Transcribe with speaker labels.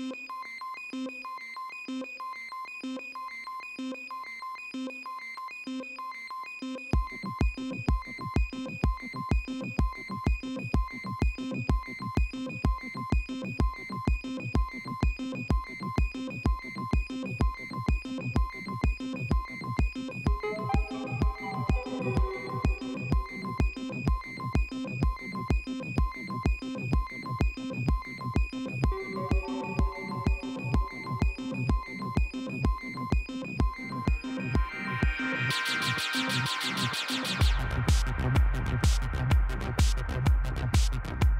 Speaker 1: you
Speaker 2: Thank
Speaker 3: you.